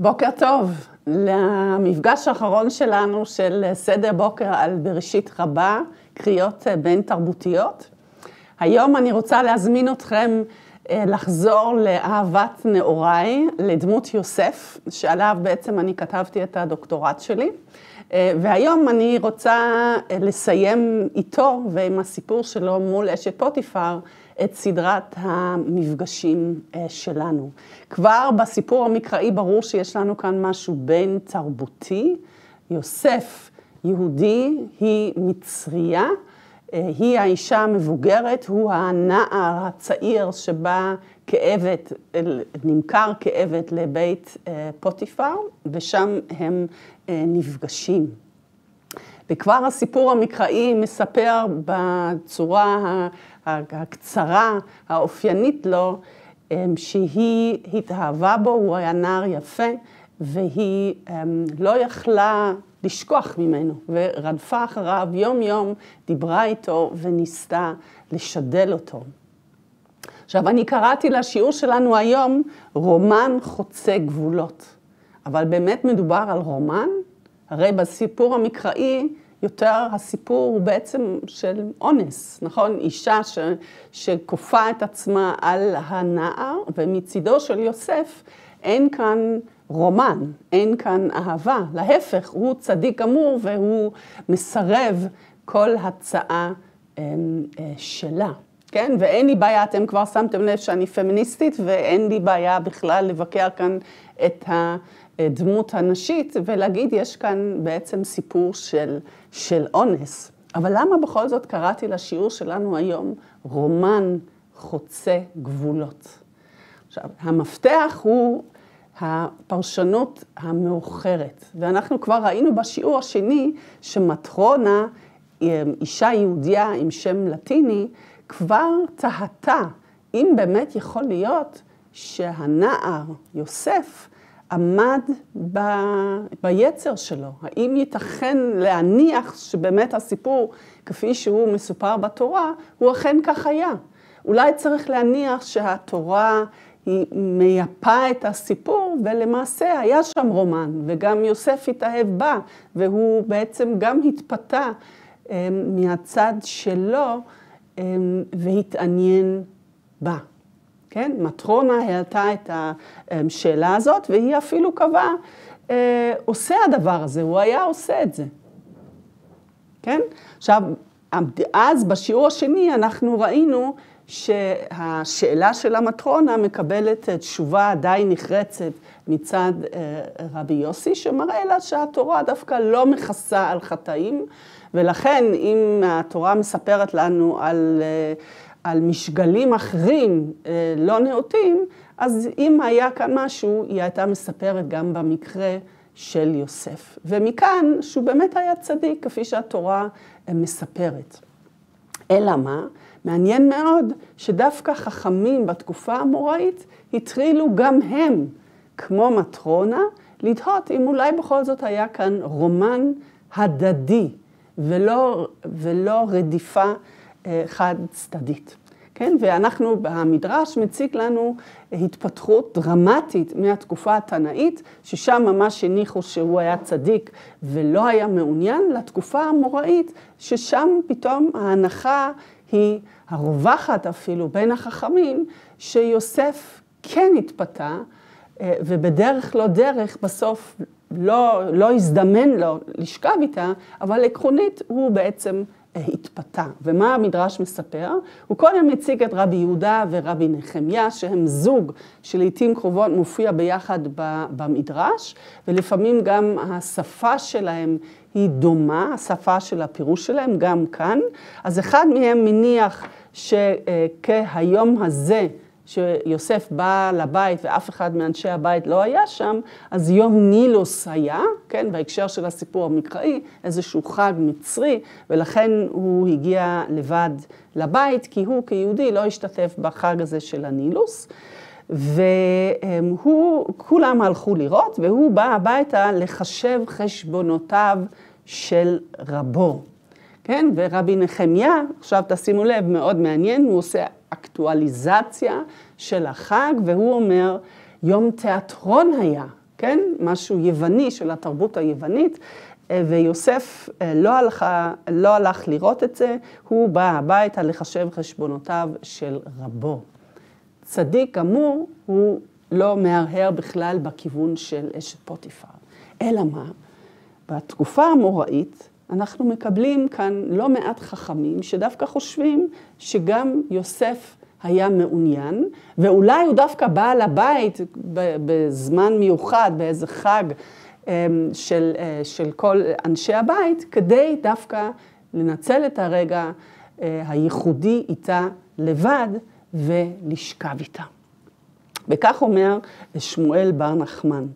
בוקר טוב למפגש האחרון שלנו של סדר בוקר על בראשית רבה, קריאות בין תרבותיות. היום אני רוצה להזמין אתכם לחזור לאהבת נעוריי, לדמות יוסף, שעליו בעצם אני כתבתי את הדוקטורט שלי. והיום אני רוצה לסיים איתו ועם הסיפור שלו מול אשת פוטיפר, את סדרת המפגשים שלנו. כבר בסיפור המקראי ברור שיש לנו כאן משהו בין תרבותי. יוסף יהודי, היא מצריה, היא האישה המבוגרת, הוא הנער הצעיר שבא כעבד, נמכר כעבד לבית פוטיפר, ושם הם נפגשים. וכבר הסיפור המקראי מספר בצורה הקצרה, האופיינית לו, שהיא התאהבה בו, הוא היה נער יפה, והיא לא יכלה לשכוח ממנו, ורדפה אחריו יום-יום, דיברה איתו וניסתה לשדל אותו. עכשיו, אני קראתי לשיעור שלנו היום רומן חוצה גבולות. אבל באמת מדובר על רומן? הרי בסיפור המקראי, יותר הסיפור הוא בעצם של אונס, נכון? אישה ש, שכופה את עצמה על הנער, ומצידו של יוסף אין כאן רומן, אין כאן אהבה. להפך, הוא צדיק גמור והוא מסרב כל הצעה שלה. כן? ואין לי בעיה, אתם כבר שמתם לב שאני פמיניסטית, ואין לי בעיה בכלל לבקר כאן את הדמות הנשית, ולהגיד, יש כאן בעצם סיפור של, של אונס. אבל למה בכל זאת קראתי לשיעור שלנו היום רומן חוצה גבולות? עכשיו, המפתח הוא הפרשנות המאוחרת, ואנחנו כבר ראינו בשיעור השני שמטרונה, אישה יהודיה עם שם לטיני, כבר תהתה אם באמת יכול להיות שהנער יוסף עמד ב... ביצר שלו. האם ייתכן להניח שבאמת הסיפור, כפי שהוא מסופר בתורה, הוא אכן כך היה. אולי צריך להניח שהתורה מייפה את הסיפור, ולמעשה היה שם רומן, וגם יוסף התאהב בה, והוא בעצם גם התפתה מהצד שלו. והתעניין בה. כן? מטרונה העלתה את השאלה הזאת, והיא אפילו קבעה, עושה הדבר הזה, הוא היה עושה את זה. כן? עכשיו, אז בשיעור השני אנחנו ראינו שהשאלה של המטרונה מקבלת תשובה די נחרצת מצד רבי יוסי, שמראה לה שהתורה דווקא לא מכסה על חטאים, ולכן אם התורה מספרת לנו על, על משגלים אחרים לא נאותים, אז אם היה כאן משהו, היא הייתה מספרת גם במקרה של יוסף. ומכאן שהוא באמת היה צדיק, כפי שהתורה מספרת. אלא מה? מעניין מאוד שדווקא חכמים בתקופה האמוראית הטרילו גם הם, כמו מטרונה, לתהות אם אולי בכל זאת היה כאן רומן הדדי. ולא, ולא רדיפה חד צדדית. כן? ואנחנו, המדרש מציג לנו התפתחות דרמטית מהתקופה התנאית, ששם ממש הניחו שהוא היה צדיק ולא היה מעוניין, לתקופה האמוראית, ששם פתאום ההנחה היא הרווחת אפילו בין החכמים, שיוסף כן התפתה, ובדרך לא דרך בסוף לא, לא הזדמן לו לשכב איתה, אבל עקרונית הוא בעצם התפתה. ומה המדרש מספר? הוא קודם מציג את רבי יהודה ורבי נחמיה, שהם זוג שלעיתים קרובות מופיע ביחד במדרש, ולפעמים גם השפה שלהם היא דומה, השפה של הפירוש שלהם, גם כאן. אז אחד מהם מניח שכהיום הזה, שיוסף בא לבית ואף אחד מאנשי הבית לא היה שם, אז יום נילוס היה, כן, בהקשר של הסיפור המקראי, איזשהו חג מצרי, ולכן הוא הגיע לבד לבית, כי הוא כיהודי לא השתתף בחג הזה של הנילוס. והוא, כולם הלכו לראות, והוא בא הביתה לחשב חשבונותיו של רבו. כן, ורבי נחמיה, עכשיו תשימו לב, מאוד מעניין, הוא עושה אקטואליזציה של החג, והוא אומר, יום תיאטרון היה, כן? משהו יווני של התרבות היוונית, ויוסף אה, לא, הלכה, לא הלך לראות את זה, הוא בא הביתה לחשב חשבונותיו של רבו. צדיק גמור, הוא לא מהרהר בכלל בכיוון של אשת פוטיפר. אלא מה? בתקופה המוראית, אנחנו מקבלים כאן לא מעט חכמים שדווקא חושבים שגם יוסף היה מעוניין, ואולי הוא דווקא בעל הבית בזמן מיוחד, באיזה חג אמ, של, אה, של כל אנשי הבית, כדי דווקא לנצל את הרגע אה, הייחודי איתה לבד ולשכב איתה. וכך אומר שמואל בר נחמן,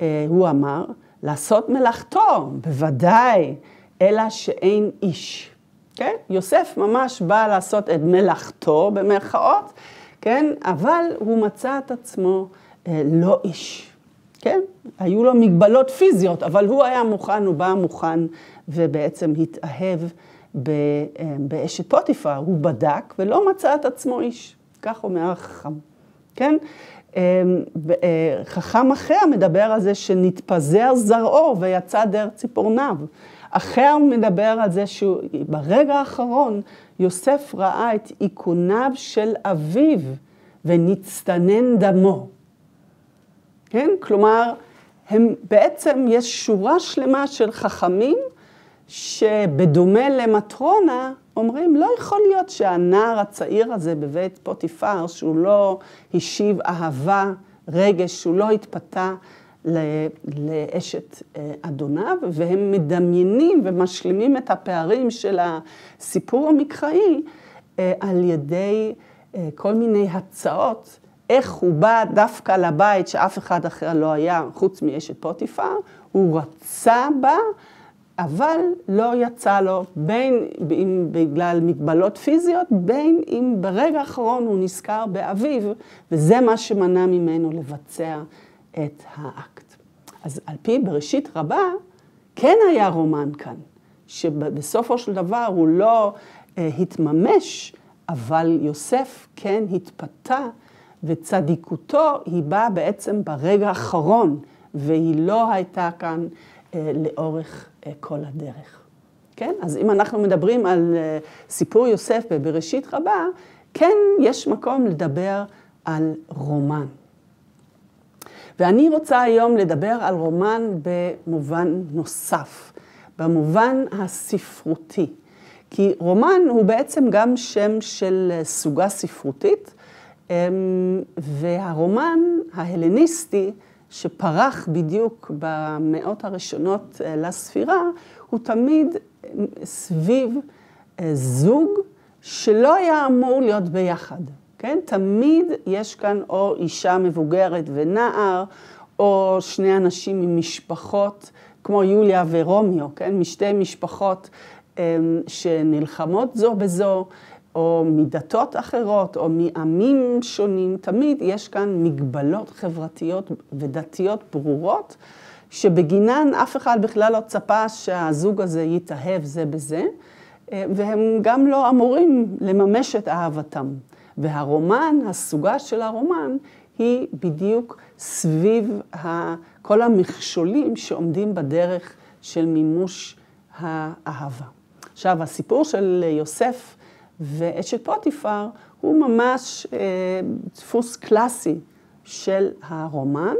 אה, הוא אמר, לעשות מלאכתו, בוודאי, אלא שאין איש. כן? יוסף ממש בא לעשות את מלאכתו, במרכאות, כן? אבל הוא מצא את עצמו אה, לא איש, כן? היו לו מגבלות פיזיות, אבל הוא היה מוכן, הוא בא מוכן, ובעצם התאהב ב, אה, באשת פוטיפר. הוא בדק ולא מצא את עצמו איש. כך אומר החכם, כן? אה, אה, חכם אחר מדבר על זה שנתפזר זרעו ויצא דרך ציפורניו. אחר מדבר על זה שברגע האחרון יוסף ראה את איכוניו של אביו ונצטנן דמו. כן? כלומר, הם בעצם, יש שורה שלמה של חכמים שבדומה למטרונה, אומרים, לא יכול להיות שהנער הצעיר הזה בבית פוטיפר, שהוא לא השיב אהבה, רגש, שהוא לא התפתה לאשת אה, אדוניו, והם מדמיינים ומשלימים את הפערים של הסיפור המקראי אה, על ידי אה, כל מיני הצעות, איך הוא בא דווקא לבית שאף אחד אחר לא היה, חוץ מאשת פוטיפר, הוא רצה בה, אבל לא יצא לו, בין אם בגלל מגבלות פיזיות, בין אם ברגע האחרון הוא נזכר באביו, וזה מה שמנע ממנו לבצע את האקט. אז על פי בראשית רבה, כן היה רומן כאן, שבסופו של דבר הוא לא אה, התממש, אבל יוסף כן התפתה, וצדיקותו היא באה בעצם ברגע האחרון, והיא לא הייתה כאן אה, לאורך אה, כל הדרך. כן? אז אם אנחנו מדברים על אה, סיפור יוסף בבראשית רבה, כן יש מקום לדבר על רומן. ואני רוצה היום לדבר על רומן במובן נוסף, במובן הספרותי. כי רומן הוא בעצם גם שם של סוגה ספרותית, אמ, והרומן ההלניסטי, שפרח בדיוק במאות הראשונות אה, לספירה, הוא תמיד סביב אה, זוג שלא היה אמור להיות ביחד. כן? תמיד יש כאן או אישה מבוגרת ונער, או שני אנשים ממשפחות, כמו יוליה ורומיו, כן? משתי משפחות אמ, שנלחמות זו בזו, או מדתות אחרות, או מעמים שונים, תמיד יש כאן מגבלות חברתיות ודתיות ברורות, שבגינן אף אחד בכלל לא צפה שהזוג הזה יתאהב זה בזה, אה, והם גם לא אמורים לממש את אהבתם. והרומן, הסוגה של הרומן, היא בדיוק סביב כל המכשולים שעומדים בדרך של מימוש האהבה. עכשיו, הסיפור של יוסף ואשת פוטיפר הוא ממש אה, דפוס קלאסי של הרומן,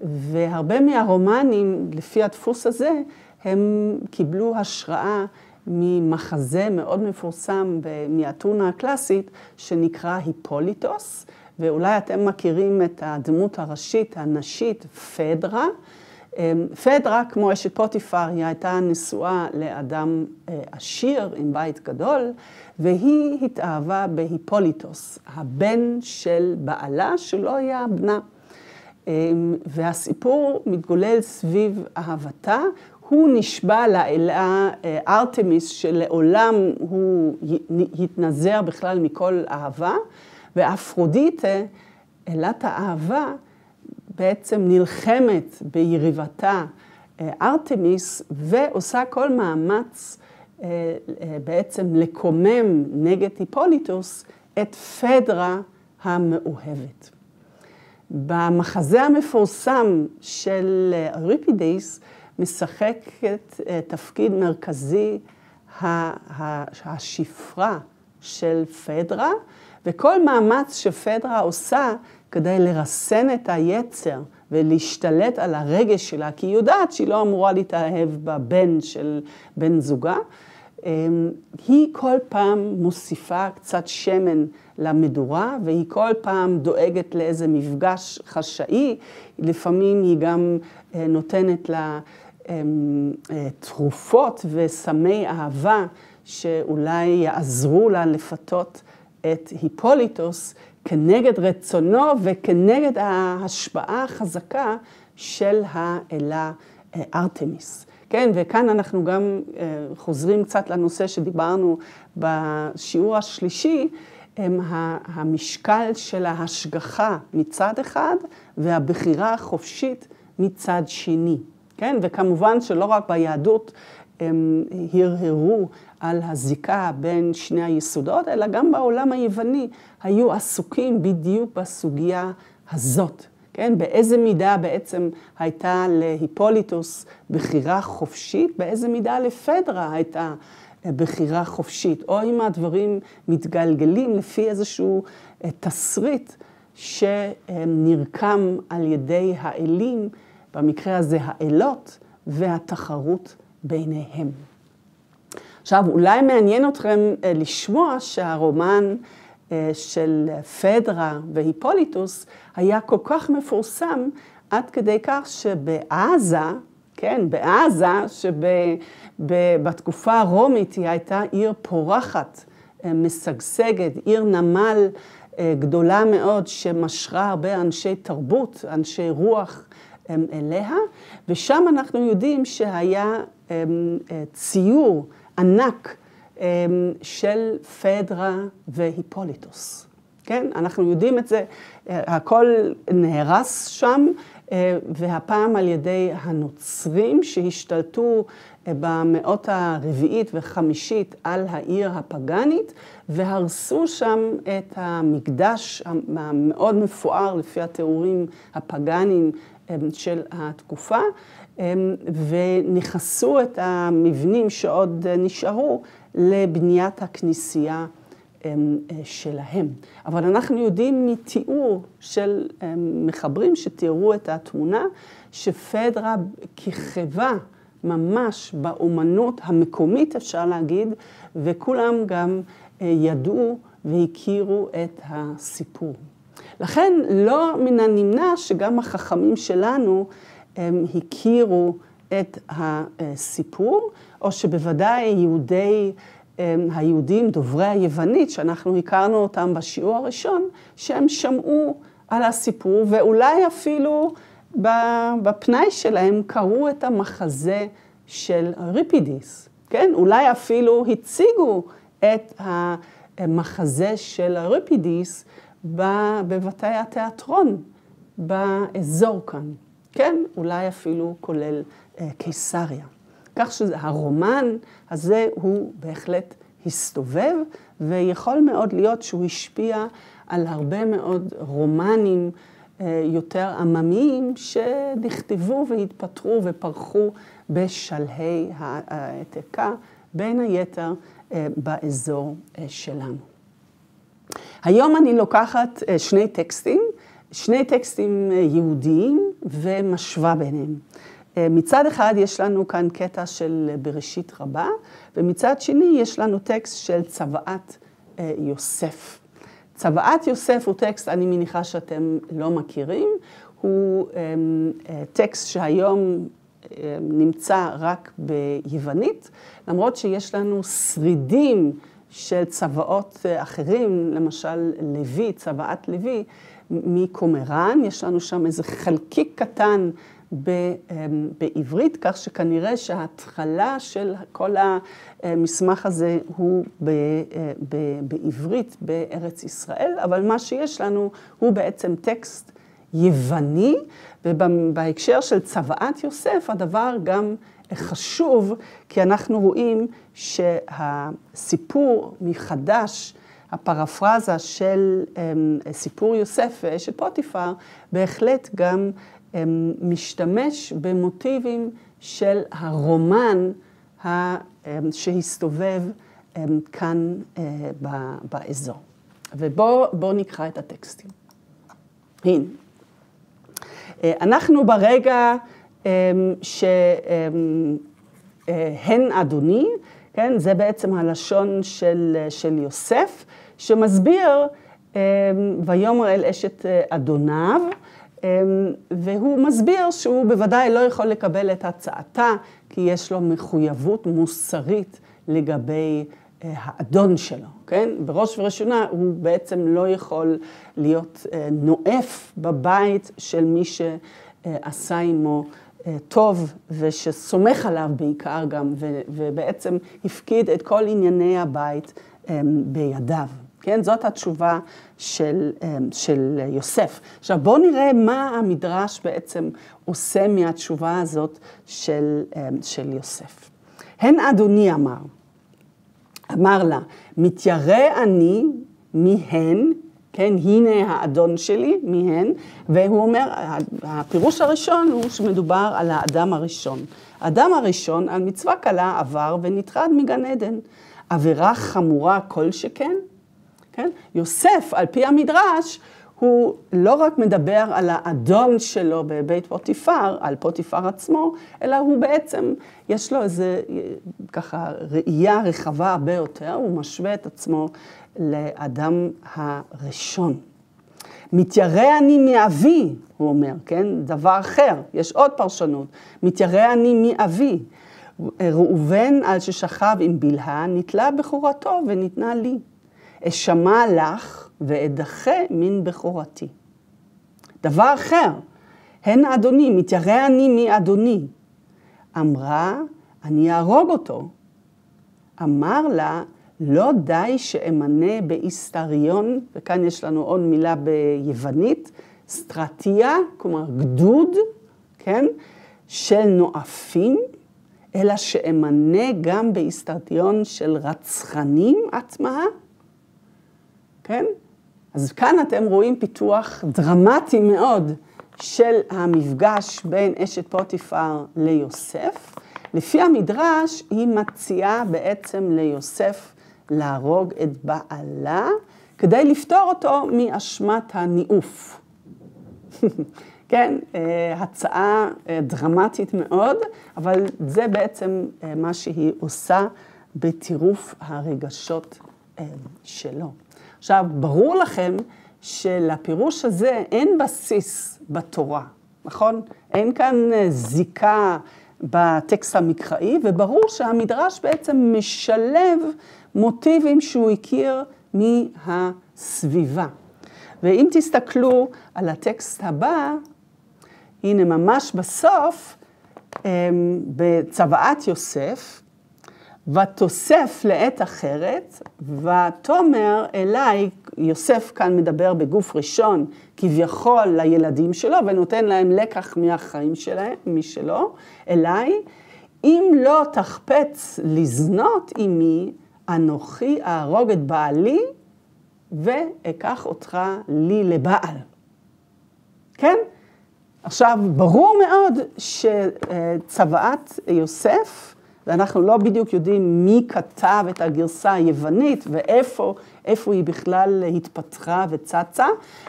והרבה מהרומנים, לפי הדפוס הזה, הם קיבלו השראה ממחזה מאוד מפורסם מאתונה הקלאסית, שנקרא היפוליטוס, ואולי אתם מכירים את הדמות הראשית, הנשית, פדרה. אמ, פדרה, כמו אשת פוטיפר, היא הייתה נשואה לאדם אה, עשיר עם בית גדול, והיא התאהבה בהיפוליטוס, הבן של בעלה, שלא היה בנה. אמ, והסיפור מתגולל סביב אהבתה. הוא נשבע לאלה אה, ארתמיס שלעולם הוא יתנזר בכלל מכל אהבה, ואפרודיטה אלת האהבה בעצם נלחמת ביריבתה ארתמיס ועושה כל מאמץ בעצם לקומם נגד היפוליטוס את פדרה המאוהבת. במחזה המפורסם של אריפידס משחקת תפקיד מרכזי השפרה של פדרה, וכל מאמץ שפדרה עושה כדי לרסן את היצר ולהשתלט על הרגש שלה, כי היא יודעת שהיא לא אמורה להתאהב בבן של בן זוגה, אמ, היא כל פעם מוסיפה קצת שמן למדורה, והיא כל פעם דואגת לאיזה מפגש חשאי, לפעמים היא גם אה, נותנת לה אה, תרופות וסמי אהבה שאולי יעזרו לה לפתות את היפוליטוס כנגד רצונו וכנגד ההשפעה החזקה של האלה אה, ארתמיס. כן, וכאן אנחנו גם אה, חוזרים קצת לנושא שדיברנו בשיעור השלישי, הם המשקל של ההשגחה מצד אחד והבחירה החופשית מצד שני. כן, וכמובן שלא רק ביהדות הם הרהרו על הזיקה בין שני היסודות, אלא גם בעולם היווני היו עסוקים בדיוק בסוגיה הזאת. כן, באיזה מידה בעצם הייתה להיפוליטוס בחירה חופשית, באיזה מידה לפדרה הייתה בחירה חופשית, או אם הדברים מתגלגלים לפי איזשהו אה, תסריט שנרקם על ידי האלים, במקרה הזה האלות, והתחרות ביניהם. עכשיו, אולי מעניין אתכם אה, לשמוע שהרומן אה, של פדרה והיפוליטוס היה כל כך מפורסם עד כדי כך שבעזה, כן, בעזה, שבתקופה הרומית היא הייתה עיר פורחת, אה, משגשגת, עיר נמל גדולה מאוד שמשרה הרבה אנשי תרבות, אנשי רוח אליה, ושם אנחנו יודעים שהיה ציור ענק של פדרה והיפוליטוס. כן, אנחנו יודעים את זה, הכל נהרס שם, והפעם על ידי הנוצרים שהשתלטו במאות הרביעית וחמישית על העיר הפגאנית, והרסו שם את המקדש המאוד מפואר לפי התיאורים הפגאניים של התקופה, ונכסו את המבנים שעוד נשארו לבניית הכנסייה שלהם. אבל אנחנו יודעים מתיאור של מחברים שתיארו את התמונה, שפדרה כיכבה ממש באומנות המקומית, אפשר להגיד, וכולם גם אה, ידעו והכירו את הסיפור. לכן לא מן הנמנע שגם החכמים שלנו הם הכירו את הסיפור, או שבוודאי יהודי, היהודים דוברי היוונית, שאנחנו הכרנו אותם בשיעור הראשון, שהם שמעו על הסיפור, ואולי אפילו בפנאי שלהם קראו את המחזה של ריפידיס, כן? אולי אפילו הציגו את המחזה של ריפידיס בבתי התיאטרון באזור כאן. כן, אולי אפילו כולל אה, קיסריה. כך שהרומן הזה הוא בהחלט הסתובב, ויכול מאוד להיות שהוא השפיע על הרבה מאוד רומנים אה, יותר עממיים שנכתבו והתפתחו ופרחו בשלהי העתקה, בין היתר אה, באזור אה, שלנו. היום אני לוקחת אה, שני טקסטים שני טקסטים אה, יהודיים ומשווה ביניהם. אה, מצד אחד יש לנו כאן קטע של בראשית רבה, ומצד שני יש לנו טקסט של צוואת יוסף. צוואת יוסף הוא טקסט, אני מניחה שאתם לא מכירים, הוא טקסט שהיום נמצא רק ביוונית, למרות שיש לנו שרידים של צוואות אחרים, למשל לוי, צוואת לוי, מקומראן, יש לנו שם איזה חלקיק קטן בעברית, כך שכנראה שההתחלה של כל המסמך הזה הוא בעברית בארץ ישראל, אבל מה שיש לנו הוא בעצם טקסט יווני, ובהקשר של צוואת יוסף הדבר גם חשוב, כי אנחנו רואים שהסיפור מחדש, הפרפרזה של סיפור יוסף ואשת פוטיפר, בהחלט גם משתמש במוטיבים של הרומן שהסתובב כאן באזור. ובואו נקרא את הטקסטים. הנה. אנחנו ברגע שהן אדוני, כן, זה בעצם הלשון של, של יוסף, שמסביר ויאמר אל אשת אדוניו, והוא מסביר שהוא בוודאי לא יכול לקבל את הצעתה, כי יש לו מחויבות מוסרית לגבי האדון שלו, כן? בראש ובראשונה הוא בעצם לא יכול להיות נואף בבית של מי שעשה עמו טוב ושסומך עליו בעיקר גם, ובעצם הפקיד את כל ענייני הבית בידיו. כן, זאת התשובה של, של יוסף. עכשיו בואו נראה מה המדרש בעצם עושה מהתשובה הזאת של, של יוסף. הן אדוני אמר, אמר לה, מתיירא אני מהן, כן, הנה האדון שלי, מהן, והוא אומר, הפירוש הראשון הוא שמדובר על האדם הראשון. האדם הראשון על מצווה קלה עבר ונטרד מגן עדן. עבירה חמורה כל שכן, כן? יוסף, על פי המדרש, הוא לא רק מדבר על האדון שלו בבית פוטיפר, על פוטיפר עצמו, אלא הוא בעצם, יש לו איזה ככה ראייה רחבה הרבה יותר, הוא משווה את עצמו לאדם הראשון. מתיירא אני מאבי, הוא אומר, כן? דבר אחר, יש עוד פרשנות. מתיירא אני מאבי. ראובן, על ששכב עם בלהה, נתלה בכורתו וניתנה לי. אשמע לך ואדחה מן בכורתי. דבר אחר, הן אדוני, מתיירא אני מאדוני. אמרה, אני אהרוג אותו. אמר לה, לא די שאמנה באיסטריון, וכאן יש לנו עוד מילה ביוונית, סטרטיה, כלומר גדוד, כן, של נואפים, אלא שאמנה גם באיסטריון של רצחנים עצמה, כן? אז כאן אתם רואים פיתוח דרמטי מאוד של המפגש בין אשת פוטיפר ליוסף. לפי המדרש, היא מציעה בעצם ליוסף להרוג את בעלה, כדי לפתור אותו מאשמת הניאוף. כן, אה, הצעה אה, דרמטית מאוד, אבל זה בעצם אה, מה שהיא עושה בטירוף הרגשות שלו. עכשיו, ברור לכם שלפירוש הזה אין בסיס בתורה, נכון? אין כאן זיקה בטקסט המקראי, וברור שהמדרש בעצם משלב מוטיבים שהוא הכיר מהסביבה. ואם תסתכלו על הטקסט הבא, הנה ממש בסוף, אמ, בצוואת יוסף, ותוסף לעת אחרת, ותאמר אליי, יוסף כאן מדבר בגוף ראשון, כביכול לילדים שלו, ונותן להם לקח מהחיים שלהם, משלו, אליי, אם לא תחפץ לזנות עמי, אנוכי אהרוג את בעלי, ואקח אותך לי לבעל. כן? עכשיו, ברור מאוד שצוואת יוסף, ואנחנו לא בדיוק יודעים מי כתב את הגרסה היוונית ואיפה איפה היא בכלל התפתחה וצצה.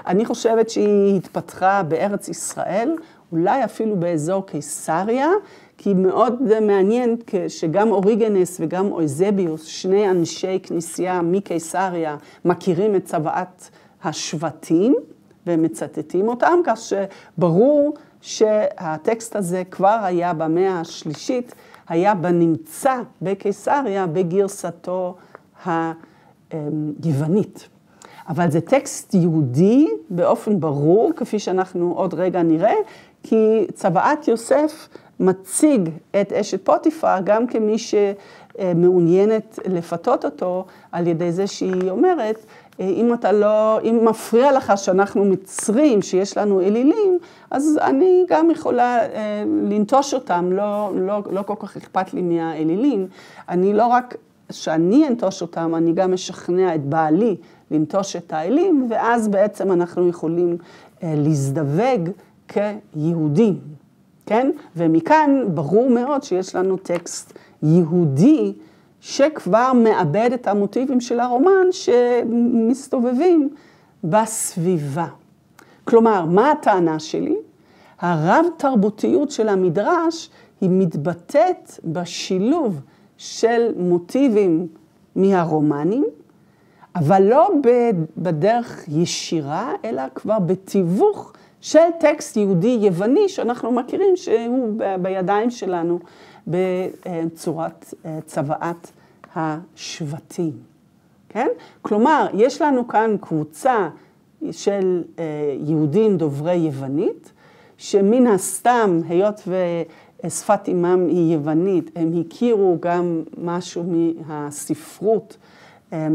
אני חושבת שהיא התפתחה בארץ ישראל, אולי אפילו באזור קיסריה, כי מאוד מעניין שגם אוריגנס וגם אויזביוס, שני אנשי כנסייה מקיסריה, מכירים את צוואת השבטים ומצטטים אותם, כך שברור שהטקסט הזה כבר היה במאה השלישית, היה בנמצא בקיסריה בגרסתו היוונית. אבל זה טקסט יהודי באופן ברור, כפי שאנחנו עוד רגע נראה, כי צוואת יוסף מציג את אשת פוטיפר גם כמי שמעוניינת לפתות אותו על ידי זה שהיא אומרת, אם אתה לא, אם מפריע לך שאנחנו מצרים, שיש לנו אלילים, אז אני גם יכולה אה, לנטוש אותם, לא, לא, לא כל כך אכפת לי מהאלילים. אני לא רק שאני אנטוש אותם, אני גם אשכנע את בעלי לנטוש את האלים, ואז בעצם אנחנו יכולים אה, להזדווג כיהודים, כן? ומכאן ברור מאוד שיש לנו טקסט יהודי שכבר מאבד את המוטיבים של הרומן שמסתובבים בסביבה. כלומר, מה הטענה שלי? הרב-תרבותיות של המדרש היא מתבטאת בשילוב של מוטיבים מהרומנים, אבל לא בדרך ישירה, אלא כבר בתיווך של טקסט יהודי יווני שאנחנו מכירים שהוא בידיים שלנו בצורת אה, צוואת השבטים, כן? כלומר, יש לנו כאן קבוצה של אה, יהודים דוברי יוונית, שמן הסתם, היות ושפת אימם היא יוונית, הם הכירו גם משהו מהספרות אה,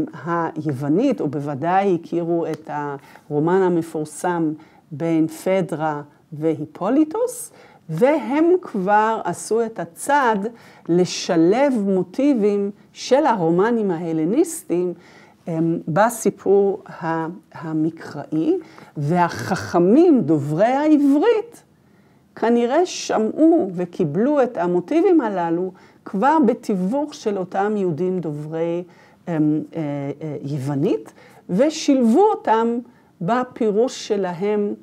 היוונית, ובוודאי הכירו את הרומן המפורסם בין פדרה והיפוליטוס, והם כבר עשו את הצעד לשלב מוטיבים של הרומנים ההלניסטיים בסיפור המקראי, והחכמים, דוברי העברית, כנראה שמעו וקיבלו את המוטיבים הללו כבר בתיווך של אותם יהודים דוברי אה, אה, יוונית, ושילבו אותם בפירוש שלהם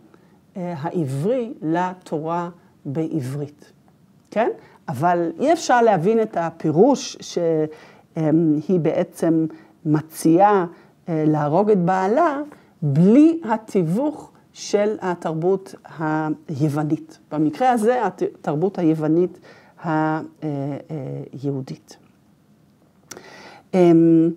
אה, העברי לתורה בעברית, כן? אבל אי אפשר להבין את הפירוש שהיא בעצם מציעה אה, להרוג את בעלה בלי התיווך של התרבות היוונית. במקרה הזה, התרבות היוונית היהודית. אמ, אמ,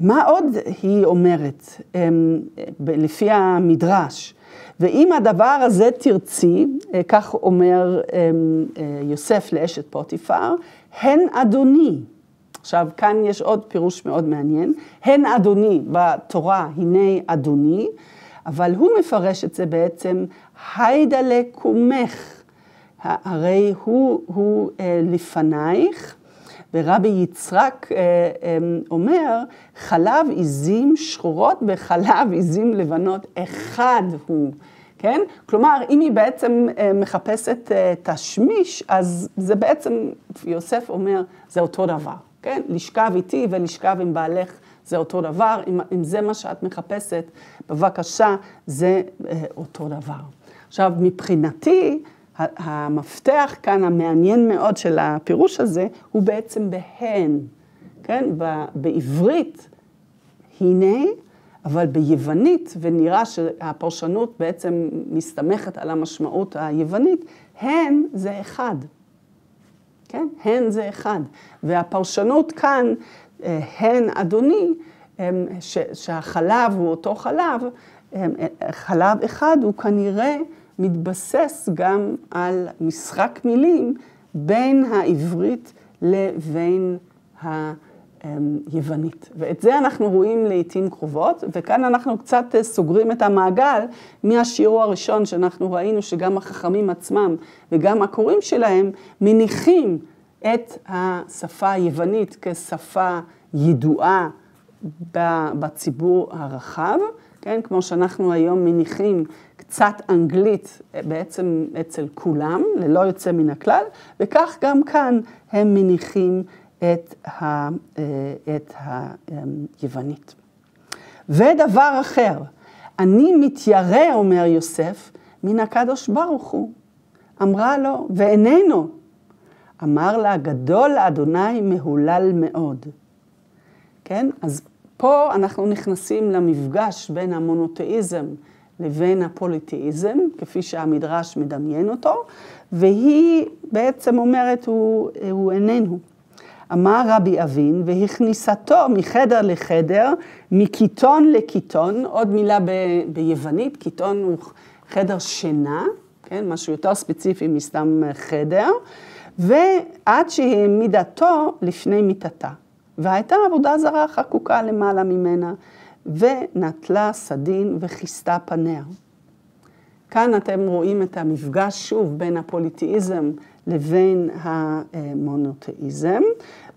מה עוד היא אומרת, אמ, לפי המדרש? ואם הדבר הזה תרצי, אה, כך אומר אמ, אה, יוסף לאשת פוטיפר, הן אדוני. עכשיו, כאן יש עוד פירוש מאוד מעניין. הן אדוני בתורה, הנה אדוני, אבל הוא מפרש את זה בעצם, היידה לקומך, הרי הוא, הוא אה, לפנייך. ורבי יצחק אומר, חלב עיזים שחורות וחלב עיזים לבנות, אחד הוא. כן? כלומר, אם היא בעצם אה, מחפשת אה, תשמיש, אז זה בעצם, יוסף אומר, זה אותו דבר, כן? לשכב איתי ולשכב עם בעלך זה אותו דבר, אם, אם זה מה שאת מחפשת, בבקשה, זה אה, אותו דבר. עכשיו, מבחינתי, המפתח כאן, המעניין מאוד של הפירוש הזה, הוא בעצם בהן, כן? בעברית, הנה, אבל ביוונית, ונראה שהפרשנות בעצם מסתמכת על המשמעות היוונית, הן זה אחד. כן? הן זה אחד. והפרשנות כאן, אה, הן אדוני, שהחלב הוא אותו חלב, חלב אחד הוא כנראה מתבסס גם על משחק מילים בין העברית לבין ה... יוונית. ואת זה אנחנו רואים לעיתים קרובות, וכאן אנחנו קצת אה, סוגרים את המעגל מהשיעור הראשון שאנחנו ראינו שגם החכמים עצמם וגם הקוראים שלהם מניחים את השפה היוונית כשפה ידועה בציבור הרחב, כן? כמו שאנחנו היום מניחים קצת אנגלית אה, בעצם אצל כולם, ללא יוצא מן הכלל, וכך גם כאן הם מניחים את, ה, אה, את היוונית. ודבר אחר, אני מתיירא, אומר יוסף, מן הקדוש ברוך הוא. אמרה לו, ואיננו. אמר לה, גדול לאדוני מהולל מאוד. כן? אז פה אנחנו נכנסים למפגש בין המונותאיזם לבין הפוליתאיזם, כפי שהמדרש מדמיין אותו, והיא בעצם אומרת, הוא, הוא איננו. אמר רבי אבין, והכניסתו מחדר לחדר, מקיטון לקיטון, עוד מילה ב, ביוונית, קיטון הוא חדר שינה, כן? משהו יותר ספציפי מסתם חדר, ועד שהעמידתו לפני מיטתה. והייתה עבודה זרה חקוקה למעלה ממנה, ונטלה סדין וכיסתה פניה. כאן אתם רואים את המפגש שוב בין הפוליטיזם לבין המונותאיזם,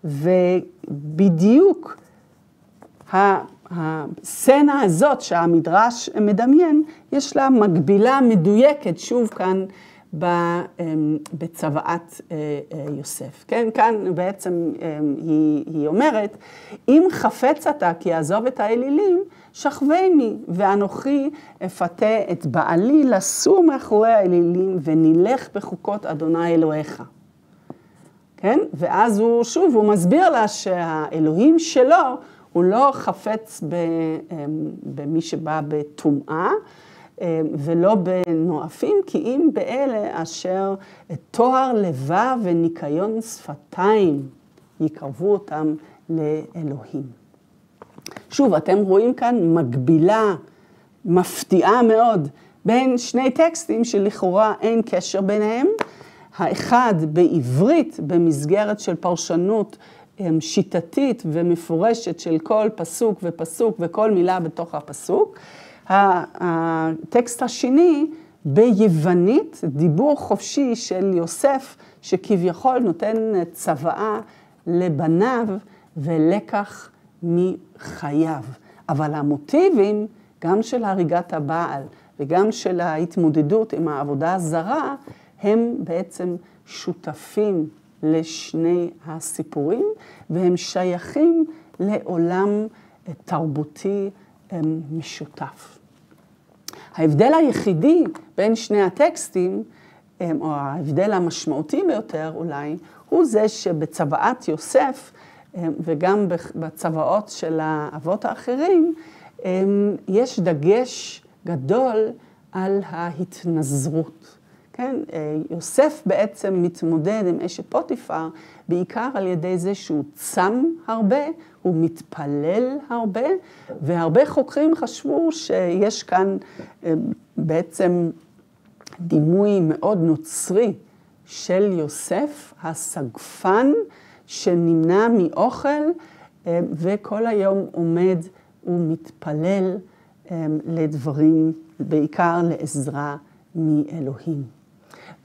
ובדיוק הסצנה הזאת שהמדרש מדמיין, יש לה מקבילה מדויקת, שוב כאן בצוואת אה, אה, יוסף. כן, כאן בעצם אה, היא, היא אומרת, אם חפץ אתה כי יעזוב את האלילים, שכבני, ואנוכי אפתה את בעלי לסור מאחורי האלילים, ונלך בחוקות אדוני אלוהיך. כן? ואז הוא, שוב, הוא מסביר לה שהאלוהים שלו, הוא לא חפץ במי שבא בטומאה, ולא בנואפים, כי אם באלה אשר תואר לבב וניקיון שפתיים יקרבו אותם לאלוהים. שוב, אתם רואים כאן מקבילה מפתיעה מאוד בין שני טקסטים שלכאורה אין קשר ביניהם. האחד בעברית, במסגרת של פרשנות אמ, שיטתית ומפורשת של כל פסוק ופסוק וכל מילה בתוך הפסוק. הטקסט השני ביוונית, דיבור חופשי של יוסף, שכביכול נותן צוואה לבניו ולקח מחייו. אבל המוטיבים, גם של הריגת הבעל וגם של ההתמודדות עם העבודה הזרה, הם בעצם שותפים לשני הסיפורים, והם שייכים לעולם תרבותי משותף. ההבדל היחידי בין שני הטקסטים, או ההבדל המשמעותי ביותר אולי, הוא זה שבצוואת יוסף וגם בצוואות של האבות האחרים, יש דגש גדול על ההתנזרות. כן, יוסף בעצם מתמודד עם אשת פוטיפר בעיקר על ידי זה שהוא צם הרבה, הוא מתפלל הרבה, והרבה חוקרים חשבו שיש כאן בעצם דימוי מאוד נוצרי של יוסף, הסגפן, שנמנע מאוכל וכל היום עומד ומתפלל לדברים, בעיקר לעזרה מאלוהים.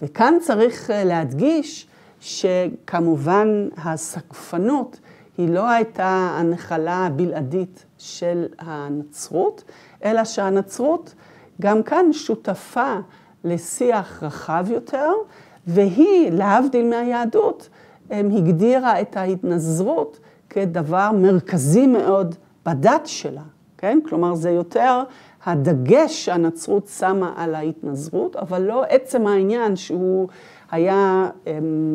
וכאן צריך להדגיש שכמובן הסגפנות היא לא הייתה הנחלה הבלעדית של הנצרות, אלא שהנצרות גם כאן שותפה לשיח רחב יותר, והיא, להבדיל מהיהדות, הגדירה את ההתנזרות כדבר מרכזי מאוד בדת שלה, כן? כלומר, זה יותר הדגש שהנצרות שמה על ההתנזרות, אבל לא עצם העניין שהוא היה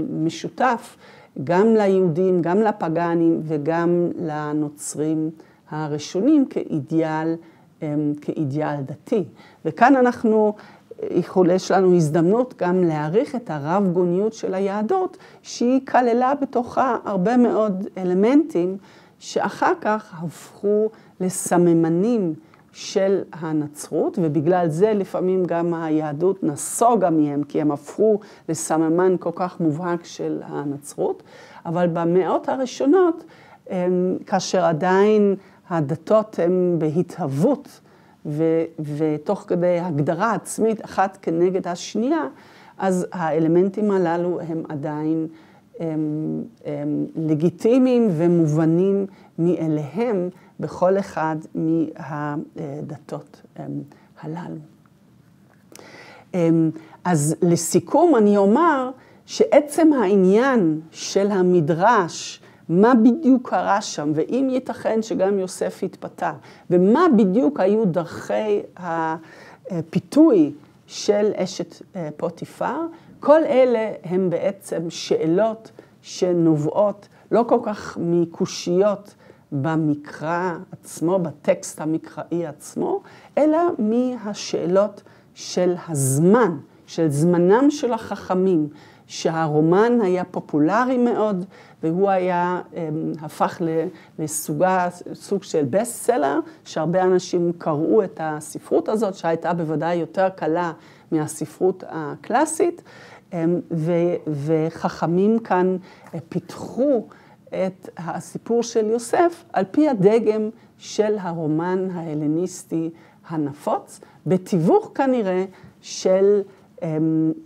משותף גם ליהודים, גם לפגאנים וגם לנוצרים הראשונים כאידיאל, כאידיאל דתי. וכאן אנחנו, יש לנו הזדמנות גם להעריך את הרב גוניות של היהדות, שהיא כללה בתוכה הרבה מאוד אלמנטים שאחר כך הפכו לסממנים של הנצרות, ובגלל זה לפעמים גם היהדות נסוגה מהם, כי הם הפכו לסממן כל כך מובהק של הנצרות. אבל במאות הראשונות, כאשר עדיין הדתות הן בהתהוות, ו- ותוך כדי הגדרה עצמית אחת כנגד השנייה, אז האלמנטים הללו הם עדיין הם, הם לגיטימיים ומובנים מאליהם בכל אחד מהדתות הללו. אז לסיכום אני אומר שעצם העניין של המדרש, מה בדיוק קרה שם, ואם ייתכן שגם יוסף התפתה, ומה בדיוק היו דרכי הפיתוי של אשת פוטיפר, כל אלה הם בעצם שאלות שנובעות לא כל כך מקושיות במקרא עצמו, בטקסט המקראי עצמו, אלא מהשאלות של הזמן של זמנם של החכמים, שהרומן היה פופולרי מאוד, והוא היה, הפך לסוגה, סוג של בסט סלר, שהרבה אנשים קראו את הספרות הזאת, שהייתה בוודאי יותר קלה מהספרות הקלאסית, וחכמים כאן פיתחו את הסיפור של יוסף על פי הדגם של הרומן ההלניסטי הנפוץ, בתיווך כנראה של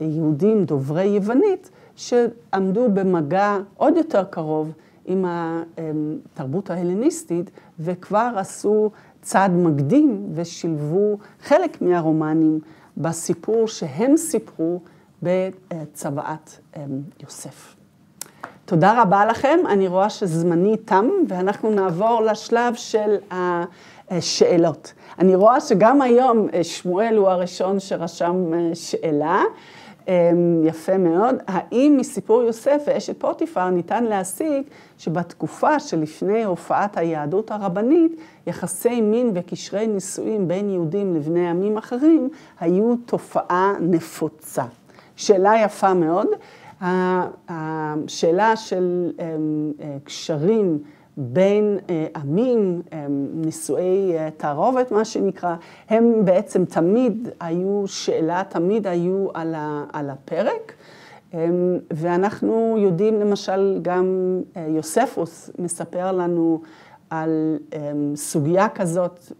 יהודים דוברי יוונית, שעמדו במגע עוד יותר קרוב עם התרבות ההלניסטית, וכבר עשו צעד מקדים ושילבו חלק מהרומנים בסיפור שהם סיפרו בצוואת יוסף. תודה רבה לכם, אני רואה שזמני תם, ואנחנו נעבור לשלב של השאלות. אני רואה שגם היום שמואל הוא הראשון שרשם שאלה. יפה מאוד. האם מסיפור יוסף ואשת פוטיפר ניתן להשיג שבתקופה שלפני הופעת היהדות הרבנית, יחסי מין וקשרי נישואים בין יהודים לבני עמים אחרים היו תופעה נפוצה? שאלה יפה מאוד. השאלה של קשרים בין עמים, נישואי תערובת, מה שנקרא, הם בעצם תמיד היו שאלה, תמיד היו על הפרק. ואנחנו יודעים, למשל, גם יוספוס מספר לנו על סוגיה כזאת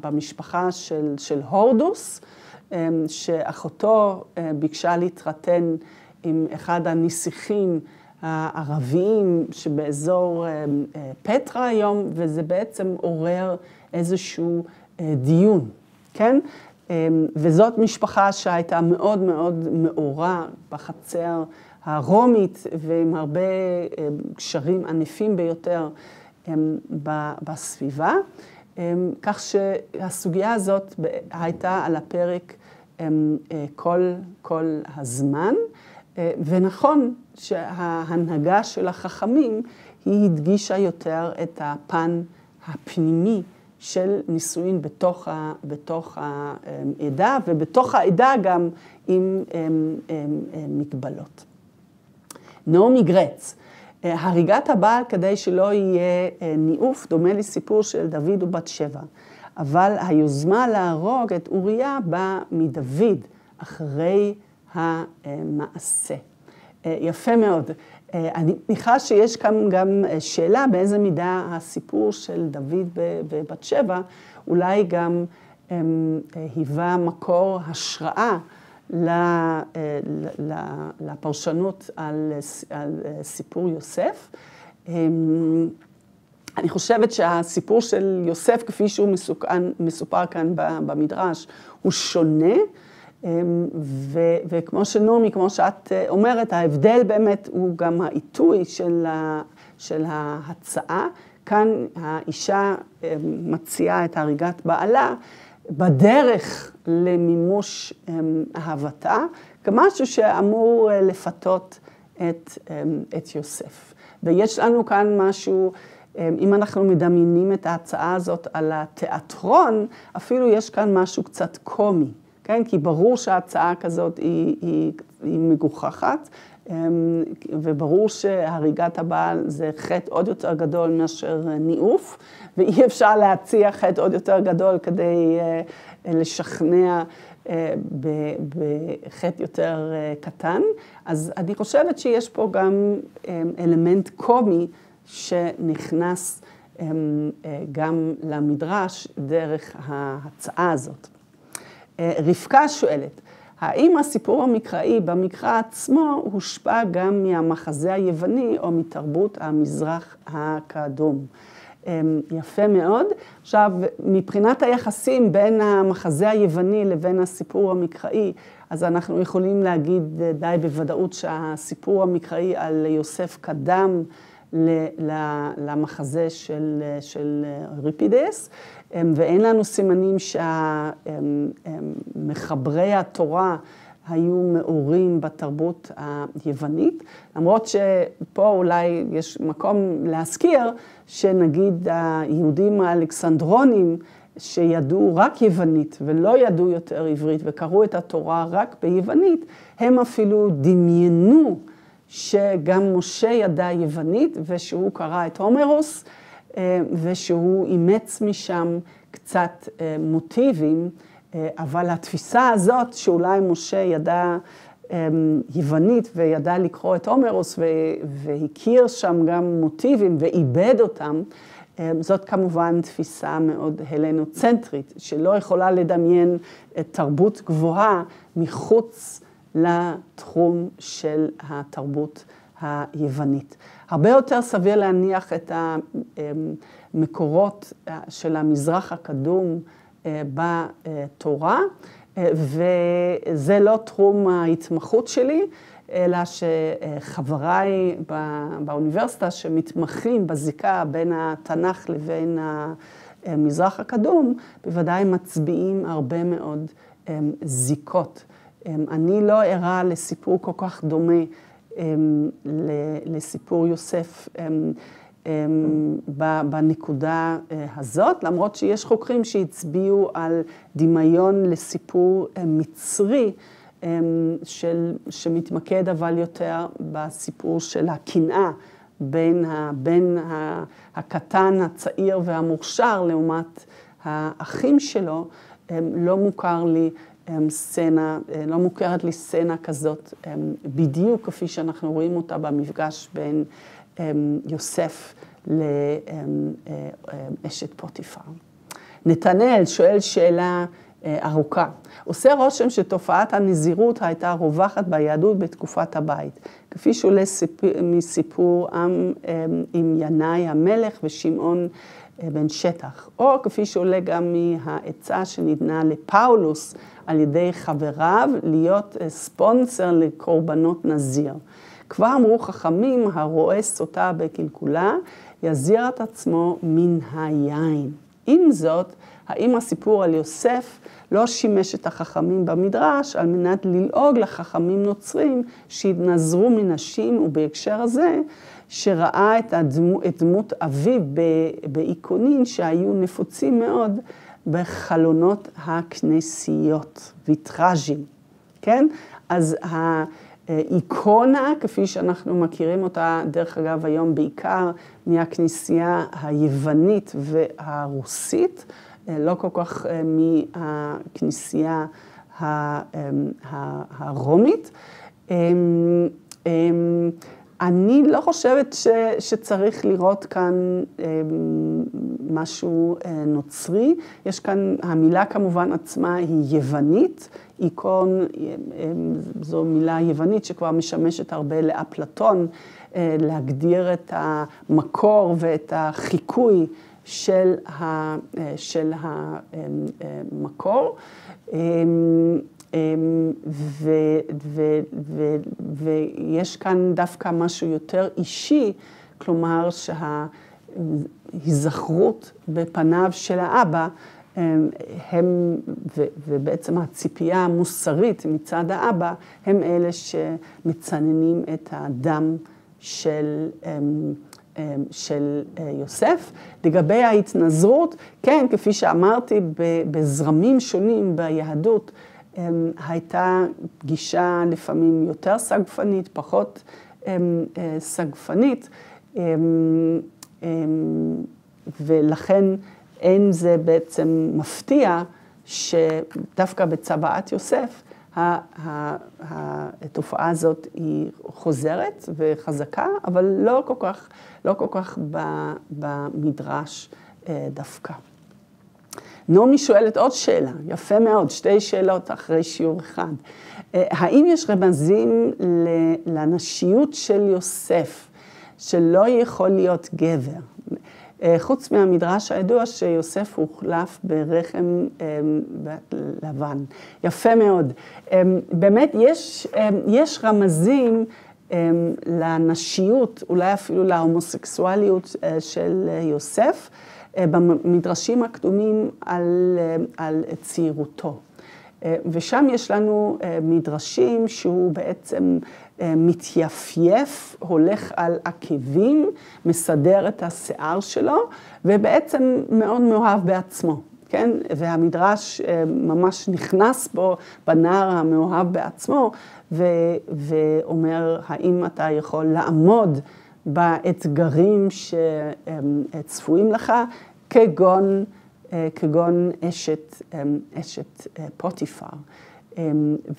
במשפחה של, של הורדוס, שאחותו ביקשה להתחתן עם אחד הנסיכים הערביים שבאזור פטרה היום, וזה בעצם עורר איזשהו דיון, כן? וזאת משפחה שהייתה מאוד מאוד מאורה בחצר הרומית ועם הרבה קשרים ענפים ביותר בסביבה, כך שהסוגיה הזאת הייתה על הפרק כל, כל הזמן. ונכון שההנהגה של החכמים היא הדגישה יותר את הפן הפנימי של נישואין בתוך, ה, בתוך העדה, ובתוך העדה גם עם מגבלות. נעמי גרץ, הריגת הבעל כדי שלא יהיה ניאוף דומה לסיפור של דוד ובת שבע, אבל היוזמה להרוג את אוריה באה מדוד אחרי המעשה. יפה מאוד. אני מניחה שיש כאן גם שאלה באיזה מידה הסיפור של דוד ובת שבע אולי גם היווה מקור השראה לפרשנות על, סיפור יוסף. אני חושבת שהסיפור של יוסף, כפי שהוא מסופר כאן במדרש, הוא שונה. ו, וכמו שנעמי, כמו שאת אומרת, ההבדל באמת הוא גם העיתוי של, ה, של ההצעה. כאן האישה מציעה את הריגת בעלה בדרך למימוש אהבתה, כמשהו שאמור לפתות את, את יוסף. ויש לנו כאן משהו, אם אנחנו מדמיינים את ההצעה הזאת על התיאטרון, אפילו יש כאן משהו קצת קומי. כן? כי ברור שההצעה כזאת היא, היא, היא מגוחכת, וברור שהריגת הבעל זה חטא עוד יותר גדול מאשר ניאוף, ואי אפשר להציע חטא עוד יותר גדול כדי לשכנע בחטא יותר קטן. אז אני חושבת שיש פה גם אלמנט קומי שנכנס גם למדרש דרך ההצעה הזאת. רבקה שואלת, האם הסיפור המקראי במקרא עצמו הושפע גם מהמחזה היווני או מתרבות המזרח הקדום? יפה מאוד. עכשיו, מבחינת היחסים בין המחזה היווני לבין הסיפור המקראי, אז אנחנו יכולים להגיד די בוודאות שהסיפור המקראי על יוסף קדם למחזה של, של ריפידס. ואין לנו סימנים שמחברי התורה היו מעורים בתרבות היוונית, למרות שפה אולי יש מקום להזכיר שנגיד היהודים האלכסנדרונים שידעו רק יוונית ולא ידעו יותר עברית וקראו את התורה רק ביוונית, הם אפילו דמיינו שגם משה ידע יוונית ושהוא קרא את הומרוס ושהוא אימץ משם קצת מוטיבים, אבל התפיסה הזאת שאולי משה ידע יוונית וידע לקרוא את הומרוס והכיר שם גם מוטיבים ועיבד אותם, זאת כמובן תפיסה מאוד הלנוצנטרית, שלא יכולה לדמיין תרבות גבוהה מחוץ לתחום של התרבות היוונית. הרבה יותר סביר להניח את המקורות של המזרח הקדום בתורה, וזה לא תחום ההתמחות שלי, אלא שחבריי באוניברסיטה שמתמחים בזיקה בין התנ"ך לבין המזרח הקדום, בוודאי מצביעים הרבה מאוד זיקות. אני לא ערה לסיפור כל כך דומה לסיפור יוסף בנקודה הזאת, למרות שיש חוקרים שהצביעו על דמיון לסיפור מצרי. של, שמתמקד אבל יותר בסיפור של הקנאה בין הבן הקטן, הצעיר והמוכשר לעומת האחים שלו, לא מוכר לי סצנה, לא מוכרת לי סצנה כזאת בדיוק כפי שאנחנו רואים אותה במפגש בין יוסף לאשת פוטיפר. נתנאל שואל שאלה ארוכה. עושה רושם שתופעת הנזירות הייתה רווחת ביהדות בתקופת הבית, כפי שעולה מסיפור עם עם ינאי המלך ושמעון בן שטח, או כפי שעולה גם מהעצה שניתנה לפאולוס על ידי חבריו להיות ספונסר לקורבנות נזיר. כבר אמרו חכמים, הרואה סוטה בקלקולה, יזיר את עצמו מן היין. עם זאת, האם הסיפור על יוסף לא שימש את החכמים במדרש על מנת ללעוג לחכמים נוצרים שהתנזרו מנשים, ובהקשר הזה, שראה את, הדמו, את דמות אביו באיכונים שהיו נפוצים מאוד בחלונות הכנסיות, ויטראז'ים, כן? אז האיקונה, כפי שאנחנו מכירים אותה, דרך אגב, היום בעיקר מהכנסייה היוונית והרוסית, לא כל כך מהכנסייה הרומית. אני לא חושבת ש, שצריך לראות כאן משהו נוצרי. יש כאן, המילה כמובן עצמה היא יוונית. איקון זו מילה יוונית שכבר משמשת הרבה לאפלטון, להגדיר את המקור ואת החיקוי של, ה, של המקור. ו, ו, ויש כאן דווקא משהו יותר אישי, כלומר שההיזכרות בפניו של האבא, הם, ובעצם הציפייה המוסרית מצד האבא, הם אלה שמצננים את הדם של... של יוסף. לגבי ההתנזרות, כן, כפי שאמרתי, בזרמים שונים ביהדות הייתה גישה לפעמים יותר סגפנית, פחות סגפנית, ולכן אין זה בעצם מפתיע שדווקא בצוואת יוסף, התופעה הזאת היא חוזרת וחזקה, אבל לא כל כך, לא כל כך במדרש דווקא. נעמי שואלת עוד שאלה, יפה מאוד, שתי שאלות אחרי שיעור אחד. האם יש רמזים לנשיות של יוסף, שלא יכול להיות גבר? חוץ מהמדרש הידוע שיוסף הוחלף ברחם לבן. יפה מאוד. באמת, יש, יש רמזים לנשיות, אולי אפילו להומוסקסואליות של יוסף. במדרשים הקדומים על, על צעירותו. ושם יש לנו מדרשים שהוא בעצם מתייפייף, הולך על עקבים, מסדר את השיער שלו, ובעצם מאוד מאוהב בעצמו. כן? והמדרש ממש נכנס בו, בנער המאוהב בעצמו, ו- ואומר, האם אתה יכול לעמוד באתגרים שצפויים לך, כגון, כגון אשת, אשת פוטיפר.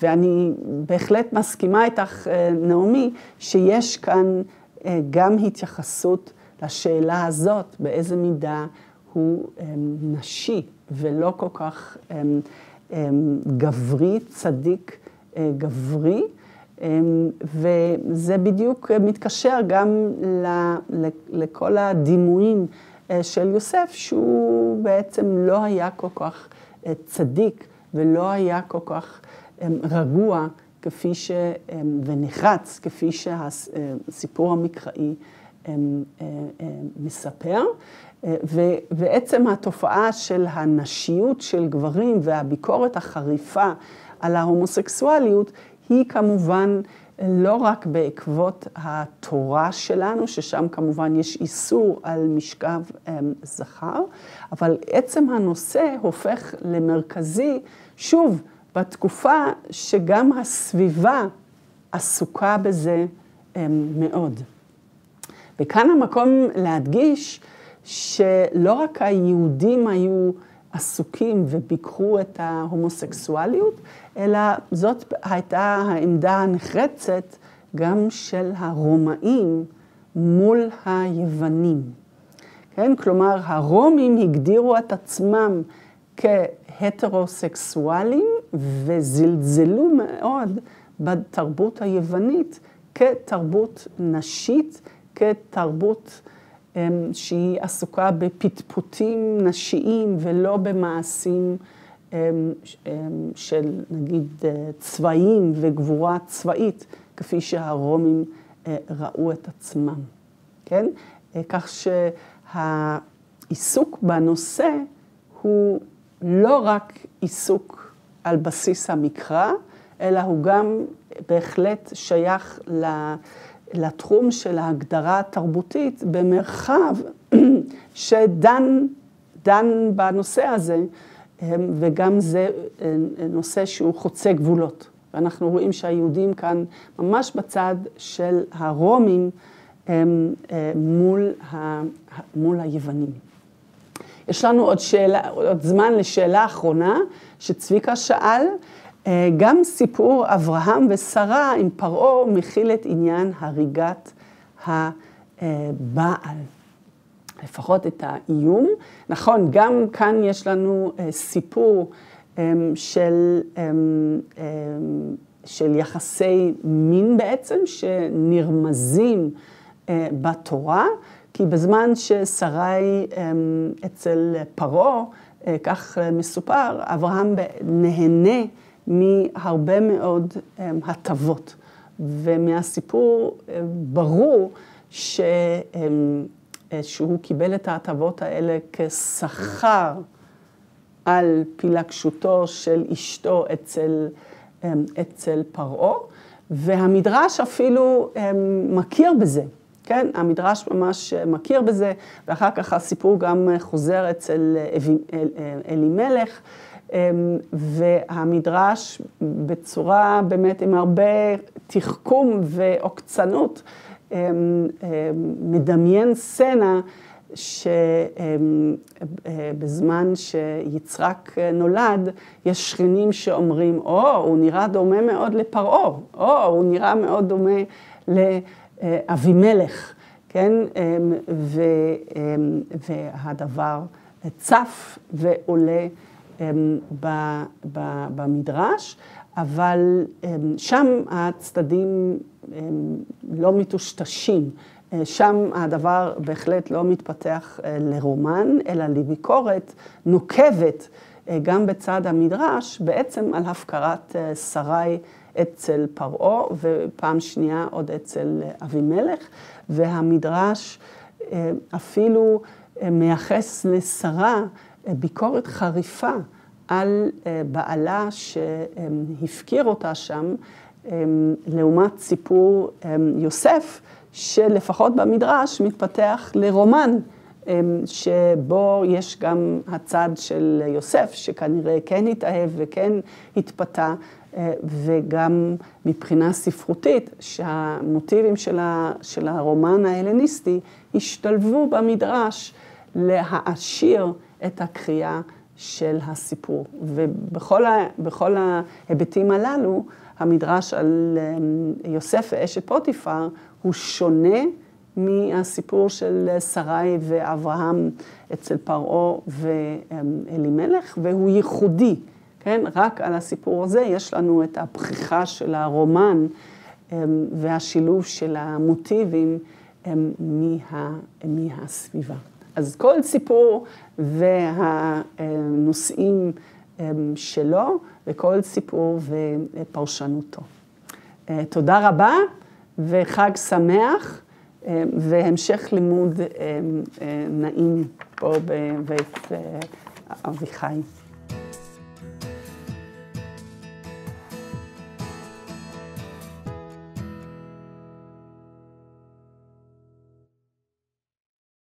ואני בהחלט מסכימה איתך, נעמי, שיש כאן גם התייחסות לשאלה הזאת, באיזה מידה הוא נשי ולא כל כך גברי, צדיק גברי. וזה בדיוק מתקשר גם לכל הדימויים של יוסף, שהוא בעצם לא היה כל כך צדיק ולא היה כל כך רגוע כפי ש... ונחרץ כפי שהסיפור המקראי מספר. ועצם התופעה של הנשיות של גברים והביקורת החריפה על ההומוסקסואליות, היא כמובן לא רק בעקבות התורה שלנו, ששם כמובן יש איסור על משכב זכר, אבל עצם הנושא הופך למרכזי, שוב, בתקופה שגם הסביבה עסוקה בזה מאוד. וכאן המקום להדגיש שלא רק היהודים היו עסוקים וביקרו את ההומוסקסואליות, אלא זאת הייתה העמדה הנחרצת גם של הרומאים מול היוונים. כן? כלומר, הרומים הגדירו את עצמם כהטרוסקסואלים וזלזלו מאוד בתרבות היוונית כתרבות נשית, כתרבות שהיא עסוקה בפטפוטים נשיים ולא במעשים של נגיד צבאיים וגבורה צבאית, כפי שהרומים ראו את עצמם, כן? כך שהעיסוק בנושא הוא לא רק עיסוק על בסיס המקרא, אלא הוא גם בהחלט שייך לתחום של ההגדרה התרבותית במרחב שדן דן בנושא הזה, וגם זה נושא שהוא חוצה גבולות. ואנחנו רואים שהיהודים כאן ממש בצד של הרומים מול, ה, מול היוונים. יש לנו עוד, שאלה, עוד זמן לשאלה אחרונה שצביקה שאל. גם סיפור אברהם ושרה עם פרעה מכיל את עניין הריגת הבעל. לפחות את האיום. נכון, גם כאן יש לנו סיפור של, של יחסי מין בעצם, שנרמזים בתורה, כי בזמן ששרי אצל פרעה, כך מסופר, אברהם נהנה מהרבה מאוד הטבות. ומהסיפור ברור ש... שהוא קיבל את ההטבות האלה כשכר על פילגשותו של אשתו אצל, אצל פרעה, והמדרש אפילו מכיר בזה, כן? המדרש ממש מכיר בזה, ואחר כך הסיפור גם חוזר אצל אלימלך, והמדרש בצורה באמת עם הרבה תחכום ועוקצנות, מדמיין סצנה שבזמן שיצחק נולד, יש שכנים שאומרים, או, הוא נראה דומה מאוד לפרעה, או, הוא נראה מאוד דומה לאבימלך, כן? והדבר צף ועולה במדרש, אבל שם הצדדים לא מטושטשים. שם הדבר בהחלט לא מתפתח לרומן, אלא לביקורת נוקבת גם בצד המדרש, בעצם על הפקרת שרי אצל פרעה, ופעם שנייה עוד אצל אבימלך, והמדרש אפילו מייחס לשרה ביקורת חריפה על בעלה שהפקיר אותה שם, לעומת סיפור יוסף, שלפחות במדרש מתפתח לרומן שבו יש גם הצד של יוסף, שכנראה כן התאהב וכן התפתה, וגם מבחינה ספרותית, שהמוטיבים של הרומן ההלניסטי השתלבו במדרש להעשיר את הקריאה של הסיפור. ובכל ההיבטים הללו, המדרש על יוסף ואשת פוטיפר הוא שונה מהסיפור של שרי ואברהם אצל פרעה ואלימלך, והוא ייחודי, כן? רק על הסיפור הזה יש לנו את הפריחה של הרומן והשילוב של המוטיבים מה, מהסביבה. אז כל סיפור והנושאים שלו, וכל סיפור ופרשנותו. תודה רבה וחג שמח, והמשך לימוד נעים פה בבית אביחי.